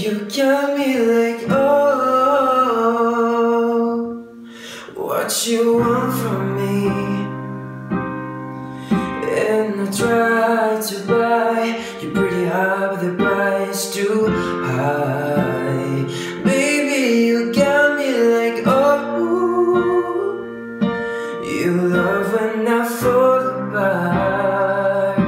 You got you love when I fall apart,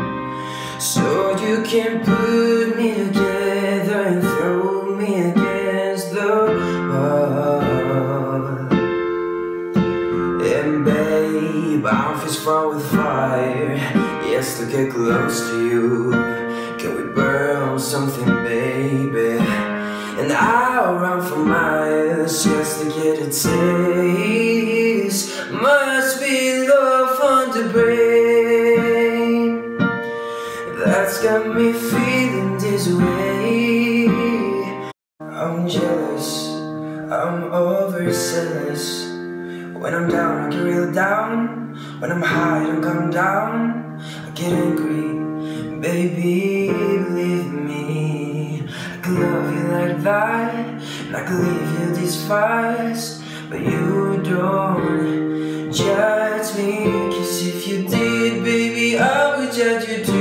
so you can put me together and throw me against the wall. And babe, I'm fist far with fire. Yes, to get close to you. Can we burn something, baby? And I'll run for miles just to get a taste. Got me feeling this way. I'm jealous, I'm overzealous. When I'm down, I get real down. When I'm high, I don't come down. I get angry, baby, believe me. I could love you like that, and I could leave you this fast. But you don't judge me, cause if you did, baby, I would judge you too.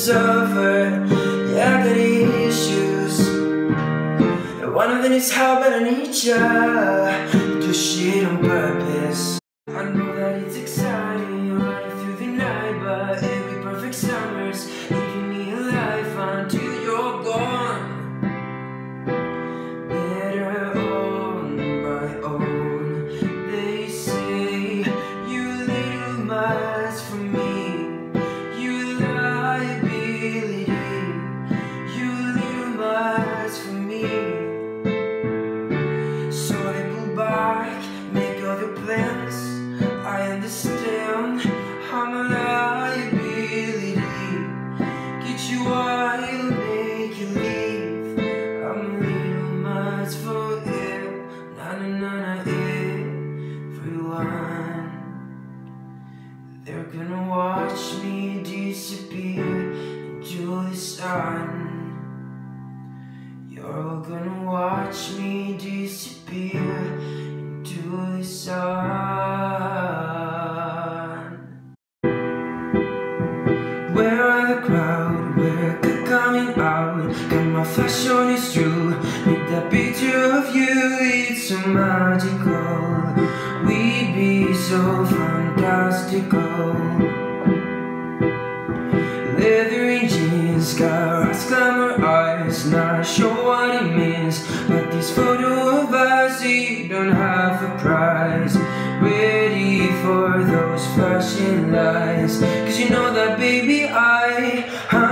Suffer. Yeah, got issues. And One of them is how bad I need ya Do shit on purpose I know that it's exciting running through the night But every perfect summer's They're gonna watch me disappear into the sun. You're gonna watch me disappear into the sun. Where are the crowd? Where are coming out? Got my fashion is true. With that picture of you, it's so magical. We'd be so fantastical. Leathery jeans, got eyes, glamour eyes Not sure what it means. But this photo of us, it don't have a price. Ready for those flashing lights. Cause you know that baby I I'm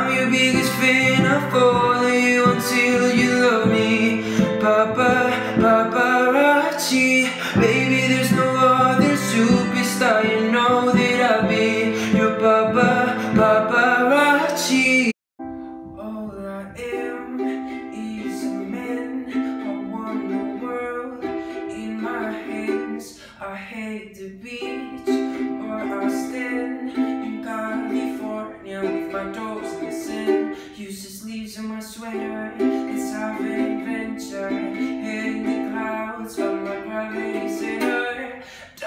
superstar You know that I'll be your papa, paparazzi all I am is a man. I want the world in my hands. I hate the beach, or I stand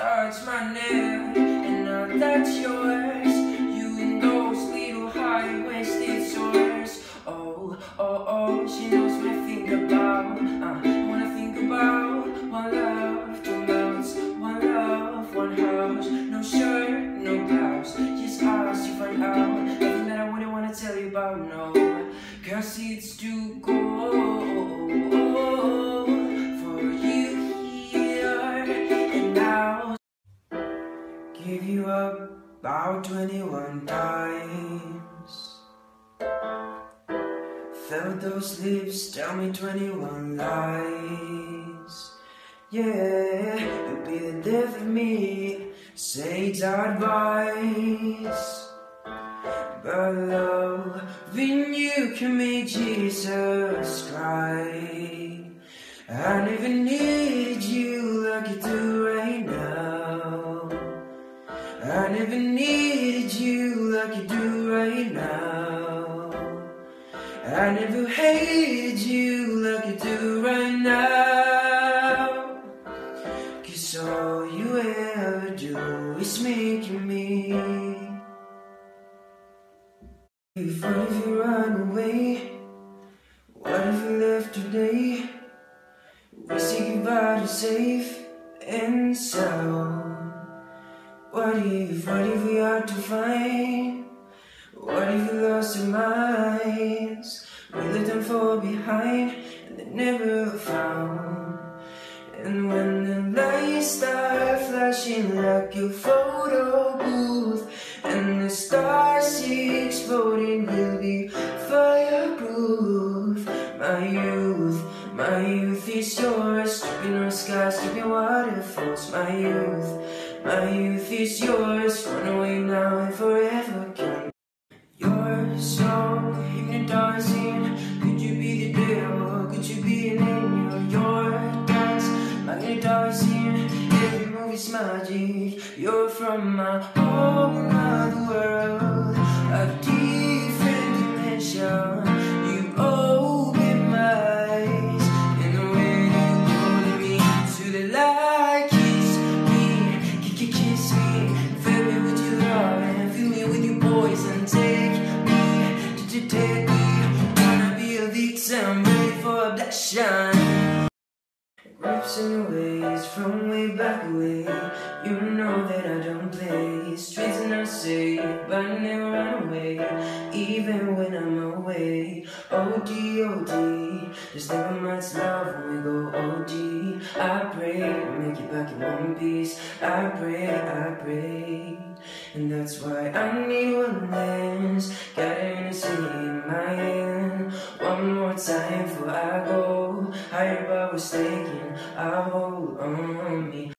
Touch my neck, and now that's yours. About 21 times. felt those lips tell me 21 lies. Yeah, you'll be the death of me, say it's advice. But loving you can make Jesus cry. I never needed Cause all you ever do is making me. What if you run away? What if you left today? We say goodbye to safe and sound. What if, what if we are to find? What if we lost our minds? We let them fall behind and they never found. Like a photo booth, and the stars exploding will be fireproof. My youth, my youth is yours. Stripping our skies, stripping waterfalls. My youth, my youth is yours. Run away now and forever from a whole other world, a different dimension. You open my eyes, and you me to the light, kiss me, k- k- kiss me, fill me with your love and fill me with your poison. Take me, t- t- take me. Wanna be a victim, ready for abduction. Rips and ways from way back away. You know that I don't play. Streets are not safe, but I never run away. Even when I'm away. OD, OD. There's never much love when we go OD. I pray make it back in one piece. I pray, I pray. And that's why I need one lens. Got an in my hand. Time before I go. Higher but was taking a hold on me.